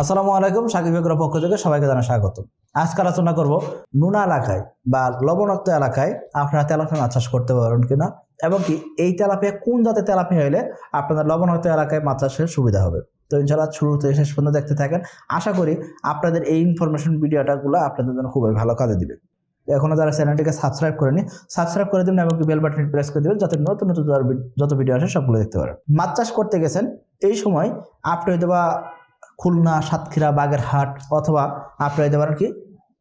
আসসালামু আলাইকুম, সাকিব বেগরের পক্ষ থেকে সবাইকে জানা স্বাগত আজকে আলোচনা করব নুনা এলাকায় বা লবণাক্ত এলাকায় আপনারা তেলাপিয়া মাছ চাষ করতে পারেন কিনা এবং কি এই তেলাপিয়া কোন জাতের তেলাপিয়া হলে আপনাদের লবণাক্ত এলাকায় মাছ চাষের সুবিধা হবে। তো ইনশাল্লাহ শুরু থেকে শেষ পর্যন্ত দেখতে থাকেন। আশা করি আপনাদের এই ইনফরমেশন ভিডিওটাগুলো আপনাদের জন্য খুবই ভালো কাজে দিবে। এখনও যারা চ্যানেলটিকে সাবস্ক্রাইব করেনি সাবস্ক্রাইব করে দিন এবং বেল বাটনটি প্রেস করে দেবেন যাতে নতুন নতুন যত ভিডিও আসে সবগুলো দেখতে পারেন। মাছ চাষ করতে গেছেন, এই সময় আপনি হয়তো বা খুলনা, সাতক্ষীরা, বাগেরহাট অথবা আপনারা হইতে পারেন কি,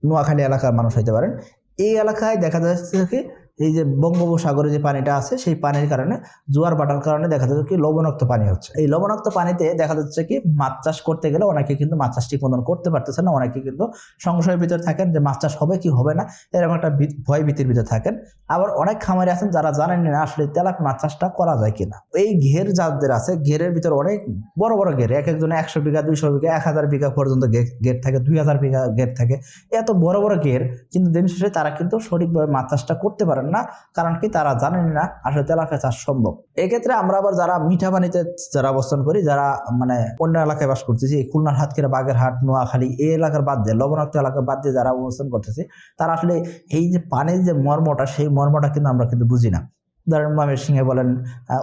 নোয়াখালী এলাকার মানুষ হইতে পারেন। এই এলাকায় দেখা যাচ্ছে কি এই যে বঙ্গোপসাগরে যে পানিটা আছে, সেই পানির কারণে জোয়ার বাটার কারণে দেখা যাচ্ছে কি লবণাক্ত পানি হচ্ছে। এই লবণাক্ত পানিতে দেখা যাচ্ছে কি মাছ চাষ করতে গেলে অনেকে কিন্তু মাছ চাষ ঠিক করতে পারতেছে না, অনেকে কিন্তু সংশয়ের ভিতরে থাকেন যে মাছ চাষ হবে কি হবে না, এরকম একটা ভয় ভীতির ভিতরে থাকেন। আবার অনেক খামারে আছেন যারা জানেন না আসলে তেলাপ মাছ চাষটা করা যায় কিনা। এই ঘের যাদের আছে, ঘেরের ভিতরে অনেক বড় বড় ঘের, এক একজনে একশো বিঘা, দুইশো বিঘা, এক হাজার বিঘা পর্যন্ত গেট থাকে, দুই হাজার বিঘা গেট থাকে। এত বড় বড় ঘের, কিন্তু দিন শেষে তারা কিন্তু সঠিকভাবে মাছ চাষটা করতে পারেন না, কারণ কি তারা জানেন না আসলে তেলাপিয়া চাষ সম্ভব। এক্ষেত্রে আমরা আবার যারা মিঠা পানিতে যারা অবস্থান করি, যারা মানে অন্য এলাকায় বাস করতেছি খুলনার হাতকেরা বাগেরহাট, নোয়াখালী, এই এলাকার বাদ দিয়ে, লবণাক্ত এলাকার বাদ দিয়ে যারা অবস্থান করতেছি, তারা আসলে এই যে পানির যে মর্মটা, সেই মর্মটা কিন্তু আমরা কিন্তু বুঝি না। ধরেন ময়মনসিংহে বলেন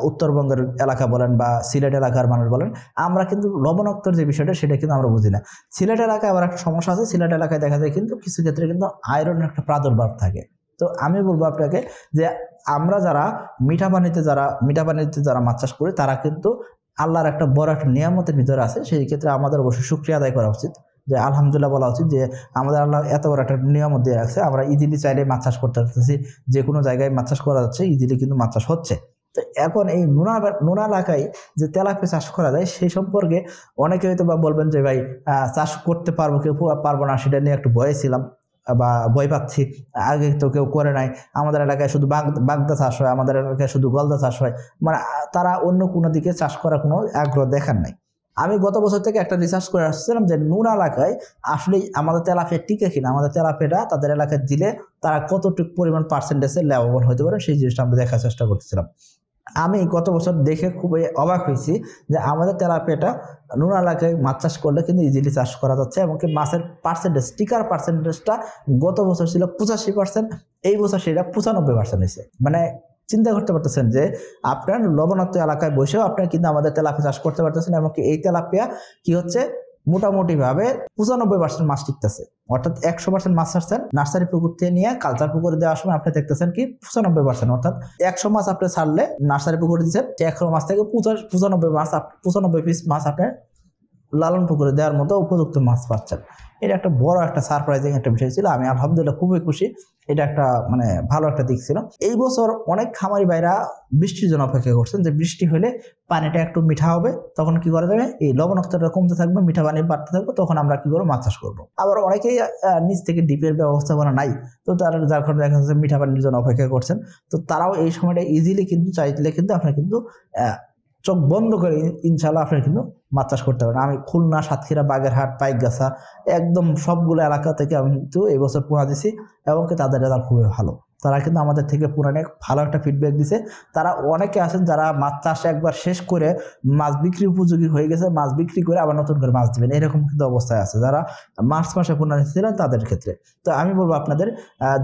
উত্তরবঙ্গের এলাকা বলেন বা সিলেট এলাকার মানুষ বলেন, আমরা কিন্তু লবণাক্তর যে বিষয়টা, সেটা কিন্তু আমরা বুঝি না। সিলেট এলাকায় আবার একটা সমস্যা আছে, সিলেট এলাকায় দেখা যায় কিন্তু কিছু ক্ষেত্রে কিন্তু আয়রনের একটা প্রাদুর্ভাব থাকে। তো আমি বলব আপনাকে যে আমরা যারা মিঠা পানিতে যারা, মিঠা পানিতে যারা মাছ চাষ করি, তারা কিন্তু আল্লাহর একটা বড় একটা নিয়ামতের ভিতরে আছে। সেই ক্ষেত্রে আমাদের অবশ্যই সুক্রিয়া আদায় করা উচিত। যে আলহামদুলিল্লাহ বলা উচিত যে আমাদের আল্লাহ এত বড় একটা নিয়ামত দিয়ে রাখছে আমরা ইজিলি চাইলে মাছ চাষ করতে পারতেছি। যে কোনো জায়গায় মাছ চাষ করা যাচ্ছে ইজিলি কিন্তু মাছ চাষ হচ্ছে। তো এখন এই নোনা নোনা এলাকায় যে তেলাপি চাষ করা যায়, সেই সম্পর্কে অনেকে হয়তো বা বলবেন যে ভাই চাষ করতে পারব কেউ পারব না, সেটা নিয়ে একটু ভয়ে ছিলাম। বা ভয় পাচ্ছি। আগে তো কেউ করে নাই। আমাদের এলাকায় শুধু বাগদা চাষ হয়, আমাদের এলাকায় শুধু গলদা চাষ হয়। মানে তারা অন্য কোনো দিকে চাষ করার কোনো আগ্রহ দেখার নাই। আমি গত বছর থেকে একটা রিসার্চ করে আসছিলাম যে নুন এলাকায় আসলে আমাদের তেলাফিয়া টিকে কিনা? আমাদের তেলাফিয়াটা তাদের এলাকায় দিলে তারা কতটুকু পরিমাণ পার্সেন্টেজে লাভবান হতে পারে সেই জিনিসটা আমরা দেখার চেষ্টা করতেছিলাম। আমি গত বছর দেখে খুবই অবাক হয়েছি যে আমাদের তেলাপিয়াটা নুন এলাকায় মাছ চাষ করলে কিন্তু ইজিলি চাষ করা যাচ্ছে এমনকি মাছের পার্সেন্টেজ টিকার পার্সেন্টেজটা গত বছর ছিল পঁচাশি পার্সেন্ট এই বছর সেটা পঁচানব্বই পার্সেন্ট হয়েছে। মানে চিন্তা করতে পারতেছেন যে আপনার লবণাক্ত এলাকায় বসেও আপনার কিন্তু আমাদের তেলাপিয়া চাষ করতে পারতেছেন এমনকি এই তেলাপিয়া কি হচ্ছে মোটামুটিভাবে পঁচানব্বই পার্সেন্ট মাছ টিকতেছে। অর্থাৎ একশো পার্সেন্ট মাছ ছাড়ছেন নার্সারি পুকুর থেকে নিয়ে কালচার পুকুরে দেওয়ার সময় আপনি দেখতেছেন কি পঁচানব্বই পার্সেন্ট অর্থাৎ একশো মাছ আপনি ছাড়লে নার্সারি পুকুরে দিচ্ছেন একশো মাছ থেকে পঁচাশ পঁচানব্বই মাছ পঁচানব্বই পিস মাছ আপনি লালন পুকুরে দেওয়ার মতো উপযুক্ত মাছ পাচ্ছেন। এটা একটা বড় একটা সারপ্রাইজিং একটা বিষয় ছিল। আমি আলহামদুলিল্লাহ খুবই খুশি। এটা একটা মানে ভালো একটা দিক ছিল। এই বছর অনেক খামারি ভাইরা বৃষ্টির জন্য অপেক্ষা করছেন যে বৃষ্টি হলে পানিটা একটু মিঠা হবে। তখন কি করা যাবে? এই লবণাক্তটা কমতে থাকবে, মিঠা পানি বাড়তে থাকবে। তখন আমরা কি করব? মাছ চাষ করব। আবার অনেকেই নিচ থেকে ডিপের ব্যবস্থাপনা নাই। তো তার, যার কারণে দেখা যাচ্ছে মিঠা পানির জন্য অপেক্ষা করছেন। তো তারাও এই সময়টা ইজিলি কিন্তু চাইলে কিন্তু আপনার কিন্তু চোখ বন্ধ করে ইনশাল্লাহ আপনার কিন্তু মাছ চাষ করতে পারেন আমি খুলনা, সাতক্ষীরা, বাগেরহাট, পাইকগাছা, একদম সবগুলো এলাকা থেকে আমি কিন্তু এবছর পোনা দিছি এবং তাদের রেজাল্ট খুবই ভালো। তারা কিন্তু আমাদের থেকে পুরানে ভালো একটা ফিডব্যাক দিছে। তারা অনেকে আছেন যারা মাছ চাষ একবার শেষ করে মাছ বিক্রি উপযোগী হয়ে গেছে, মাছ বিক্রি করে আবার নতুন করে মাছ দেবেন। এরকম কিন্তু অবস্থায় আছে। যারা মার্চ মাসে পুনরায় নিচ্ছিলেন তাদের ক্ষেত্রে। তো আমি বলব আপনাদের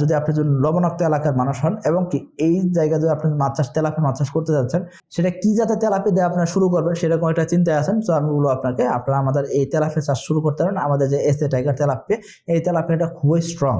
যদি আপনি যদি লবণাক্ত এলাকার মানুষ হন এবং কি এই জায়গায় যদি আপনি মাছ চাষ তেলাপি মাছ চাষ করতে যাচ্ছেন, সেটা কি যাতে তেলাপি দিয়ে আপনার শুরু করবেন সেরকম একটা চিন্তায় আছেন? তো আমি বলব আপনাকে, আপনারা আমাদের এই তেলাপি চাষ শুরু করতে পারেন। আমাদের যে এস টাইগার তেলাপি এই তেলাপিটা খুবই স্ট্রং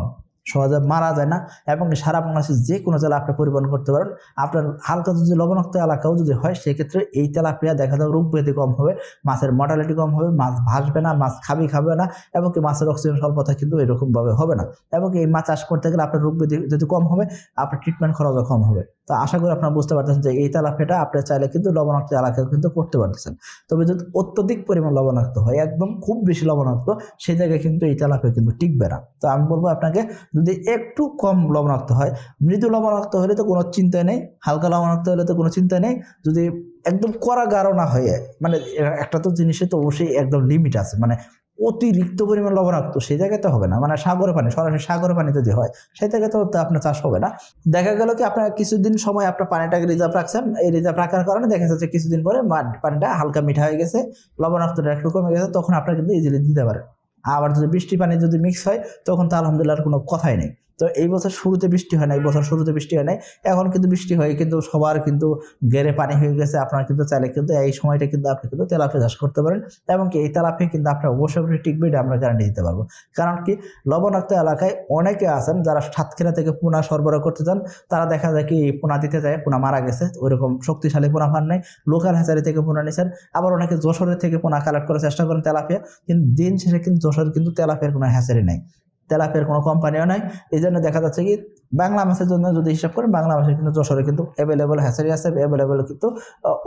সহজে মারা যায় না এবং সারা বাংলাদেশে যে কোনো জেলা আপনি পরিবহন করতে পারেন। আপনার হালকা যদি লবণাক্ত এলাকাও যদি হয়, সেক্ষেত্রে এই তেলাপিয়া দেখা যাবে রোগ ব্যাধি কম হবে, মাছের মর্টালিটি কম হবে, মাছ ভাসবে না, মাছ খাবি খাবে না এবং কি মাছের অক্সিজেন স্বল্পতা কিন্তু এরকমভাবে হবে না। এবং এই মাছ চাষ করতে গেলে আপনার রোগ ব্যাধি যদি কম হবে, আপনার ট্রিটমেন্ট খরচও কম হবে। তো আশা করি আপনারা বুঝতে পারতেছেন যে এই তেলাপিয়াটা আপনি চাইলে কিন্তু লবণাক্ত এলাকায় কিন্তু করতে পারতেছেন। তবে যদি অত্যধিক পরিমাণ লবণাক্ত হয়, একদম খুব বেশি লবণাক্ত, সেই জায়গায় কিন্তু এই তেলাপিয়া কিন্তু টিকবে না। তো আমি বলব আপনাকে, যদি একটু কম লবণাক্ত হয়, মৃদু লবণাক্ত হলে তো কোনো চিন্তা নেই, হালকা লবণাক্ত হলে তো কোনো চিন্তা নেই। যদি একদম কড়া গাঢ় না হয়ে মানে একটা তো জিনিসে তো অবশ্যই একদম লিমিট আছে মানে অতিরিক্ত পরিমাণ লবণাক্ত, সেই জায়গাতে হবে না। মানে সাগরের পানি, সরাসরি সাগরের পানি যদি হয়, সেই জায়গায় তো আপনার চাষ হবে না। দেখা গেল কি, আপনার কিছুদিন সময় আপনার পানিটাকে রিজার্ভ রাখছেন, এই রিজার্ভ রাখার কারণে দেখা যাচ্ছে কিছুদিন পরে পানিটা হালকা মিঠা হয়ে গেছে, লবণাক্তটা একটু কমে গেছে, তখন আপনার কিন্তু ইজিলি দিতে পারেন। আবার যদি বৃষ্টি পানি যদি মিক্স হয়, তখন তো আলহামদুলিল্লাহ কোনো কথাই নেই। তো এই বছর শুরুতে বৃষ্টি হয় না, এই বছর শুরুতে বৃষ্টি হয় নাই, এখন কিন্তু বৃষ্টি হয়, কিন্তু সবার কিন্তু গেরে পানি হয়ে গেছে, আপনার কিন্তু চাইলে কিন্তু এই সময়টা কিন্তু আপনি কিন্তু তেলাপিয়া চাষ করতে পারেন এবং কি এই তেলাপিয়া কিন্তু আপনার অবশ্যই টিকবে, এটা আমরা গ্যারান্টি দিতে পারব। কারণ কি, লবণাক্ত এলাকায় অনেকে আছেন যারা সাতক্ষীরা থেকে পোনা সরবরাহ করতে চান, তারা দেখা যায় কি পোনা দিতে যায়, পোনা মারা গেছে, ওইরকম শক্তিশালী পোনা পান নাই লোকাল হ্যাচারি থেকে পোনা নিছেন, আবার অনেকে যশোরের থেকে পোনা কালেক্ট করার চেষ্টা করেন তেলাপিয়া, কিন্তু দিন শেষে কিন্তু যশোরে কিন্তু তেলাপিয়ার কোনো হ্যাচারি নাই। তেলাপিয়ার কোনো কোম্পানিও নাই। এই জন্য দেখা যাচ্ছে কি, বাংলা মাছের জন্য যদি হিসাব করেন, বাংলা মাছের কিন্তু যশোরে কিন্তু অ্যাভেলেবল হ্যাচারি আছে অ্যাভেলেবল কিন্তু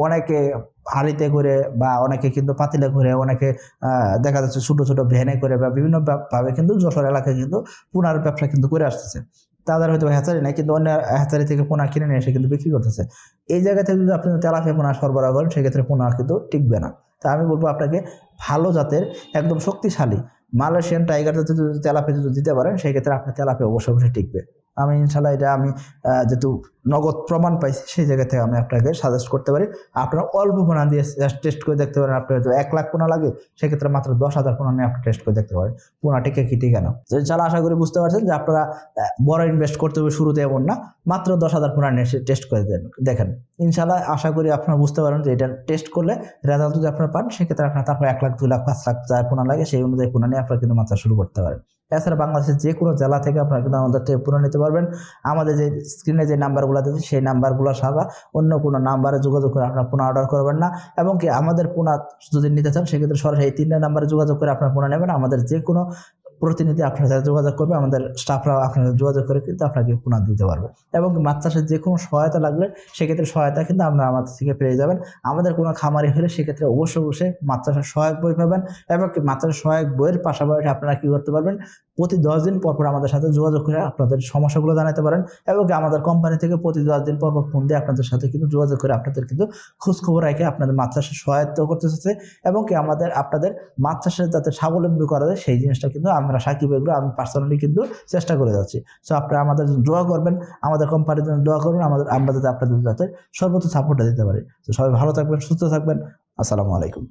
অনেকে হাড়িতে করে বা অনেকে কিন্তু পাতিলে করে, অনেকে দেখা যাচ্ছে ছোটো ছোটো ভ্যানে করে বা বিভিন্ন ভা- ভাবে কিন্তু যশোর এলাকায় কিন্তু পুনার ব্যবসা কিন্তু করে আসতেছে। তাদের হয়তো হ্যাচারি নাই, কিন্তু অন্য হ্যাচারি থেকে পোনা কিনে নিয়ে এসে কিন্তু বিক্রি করতেছে। এই জায়গা থেকে যদি আপনি তেলাপিয়া পোনা সরবরাহ করেন, সেক্ষেত্রে পোনা কিন্তু টিকবে না। তা আমি বলব আপনাকে, ভালো জাতের, একদম শক্তিশালী মালয়েশিয়ান টাইগার জাতের যদি তেলাপিয়া যদি দিতে পারেন সেক্ষেত্রে আপনার তেলাপিয়া অবশ্যই অবশ্যই টিকবে। আমি ইনশাল্লাহ এটা আমি যেহেতু নগদ প্রমাণ পাইছি, সেই জায়গা থেকে আমি আপনাকে সাজেস্ট করতে পারি। আপনারা অল্প পোনা দিয়ে টেস্ট করে দেখতে পারেন, আপনার এক লাখ পোনা লাগে, সেক্ষেত্রে মাত্র দশ হাজার পোনা নিয়ে আপনি টেস্ট করে দেখতে পারেন। পোনা টিকে কি টিকে না। তো ইনশাল্লাহ আশা করি বুঝতে পারছেন যে আপনারা বড় ইনভেস্ট করতে হবে শুরুতে এমন না, মাত্র দশ হাজার পোনা নিয়ে টেস্ট করে দেন, দেখেন। ইনশাল্লাহ আশা করি আপনারা বুঝতে পারেন যে এটা টেস্ট করলে রেজাল্ট যদি আপনারা পান, সেক্ষেত্রে আপনার তারপর এক লাখ, দুই লাখ, পাঁচ লাখ যা পোনা লাগে, সেই অনুযায়ী পোনা নিয়ে আপনারা কিন্তু মাত্রা শুরু করতে পারেন। এছাড়া বাংলাদেশের যে কোনো জেলা থেকে আপনারা কিন্তু আমাদের থেকে পুরো নিতে পারবেন। আমাদের যে স্ক্রিনে যে নাম্বারগুলো দিচ্ছে সেই নাম্বারগুলো সারা অন্য কোনো নাম্বারে যোগাযোগ করে আপনারা পুনঃ অর্ডার করবেন না। এবং কি আমাদের পুনা যদি নিতে চান, সেক্ষেত্রে সরাসরি তিনটা নাম্বারে যোগাযোগ করে আপনারা পুনা নেবেন। আমাদের যে কোনো প্রতিনিধি আপনার সাথে যোগাযোগ করবে, আমাদের স্টাফরা আপনার সাথে যোগাযোগ করে কিন্তু আপনাকে পোনা দিতে পারবে। এবং মাছ চাষের যে কোনো সহায়তা লাগলে সেক্ষেত্রে সহায়তা কিন্তু আপনারা আমাদের থেকে পেয়ে যাবেন। আমাদের কোনো খামারি হলে সেক্ষেত্রে অবশ্যই অবশ্যই মাছ চাষের সহায়ক বই পাবেন এবং মাছ চাষের সহায়ক বইয়ের পাশাপাশি আপনারা কী করতে পারবেন? প্রতি দশ দিন পর পর আমাদের সাথে যোগাযোগ করে আপনাদের সমস্যাগুলো জানাতে পারেন এবং আমাদের কোম্পানি থেকে প্রতি দশ দিন পর পর ফোন দিয়ে আপনাদের সাথে কিন্তু যোগাযোগ করে আপনাদের কিন্তু খোঁজ খবর রেখে আপনাদের মাছ চাষে সহায়তা করতে চাচ্ছে এবং কি আমাদের, আপনাদের মাছ চাষের যাতে স্বাবলম্বী করা যায় সেই জিনিসটা কিন্তু আমরা সাকিব এগুলো আমি পার্সোনালি কিন্তু চেষ্টা করে যাচ্ছি। সো আপনারা আমাদের দোয়া করবেন, আমাদের কোম্পানির জন্য দোয়া করবেন আমাদের, আমরা যাতে আপনাদের যাতে সর্বোচ্চ সাপোর্টটা দিতে পারি। তো সবাই ভালো থাকবেন, সুস্থ থাকবেন। আসসালামু আলাইকুম।